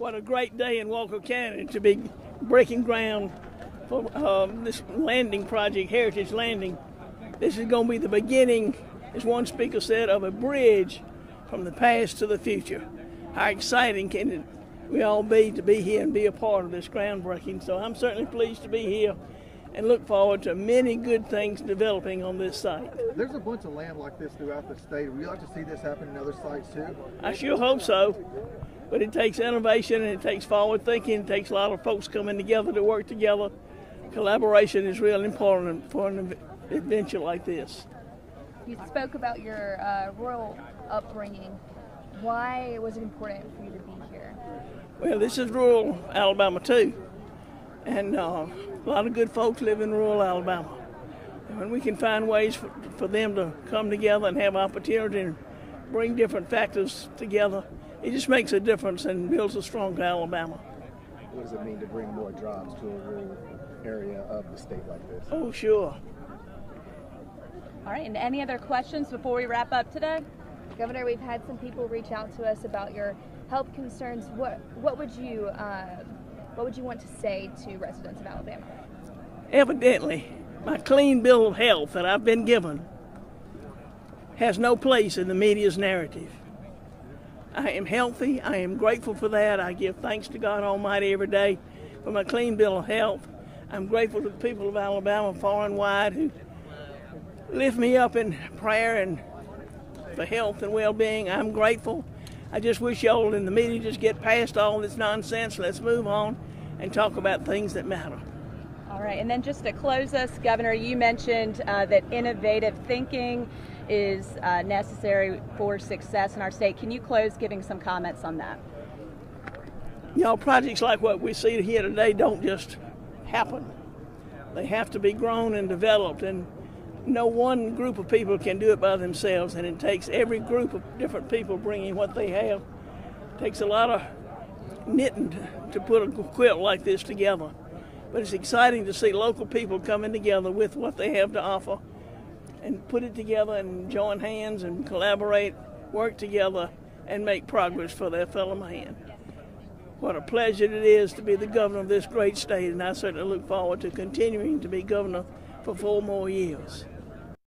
What a great day in Walker County to be breaking ground for um, this landing project, Heritage Landing. This is going to be the beginning, as one speaker said, of a bridge from the past to the future. How exciting can it, we all be to be here and be a part of this groundbreaking? So I'm certainly pleased to be here and look forward to many good things developing on this site. There's a bunch of land like this throughout the state. Would you like to see this happen in other sites too? I sure hope so. But it takes innovation and it takes forward thinking. It takes a lot of folks coming together to work together. Collaboration is really important for an adventure like this. You spoke about your uh, rural upbringing. Why was it important for you to be here? Well, this is rural Alabama too, and uh, a lot of good folks live in rural Alabama. And when we can find ways for, for them to come together and have opportunity and bring different factors together, it just makes a difference and builds a stronger Alabama. What does it mean to bring more jobs to a rural area of the state like this? Oh, sure. All right, and any other questions before we wrap up today? Governor, we've had some people reach out to us about your health concerns. What what would you uh, what would you want to say to residents of Alabama? Evidently, my clean bill of health that I've been given has no place in the media's narrative. I am healthy. I am grateful for that. I give thanks to God Almighty every day for my clean bill of health. I'm grateful to the people of Alabama, far and wide, who lift me up in prayer and for health and well-being. I'm grateful. I just wish y'all in the media just get past all this nonsense. Let's move on and talk about things that matter. All right, and then just to close us, Governor, you mentioned uh, that innovative thinking is uh, necessary for success in our state. Can you close giving some comments on that? You know, projects like what we see here today don't just happen. They have to be grown and developed, and no one group of people can do it by themselves, and it takes every group of different people bringing what they have. It takes a lot of knitting to put a quilt like this together. But it's exciting to see local people coming together with what they have to offer and put it together and join hands and collaborate, work together, and make progress for their fellow man. What a pleasure it is to be the governor of this great state, and I certainly look forward to continuing to be governor for four more years.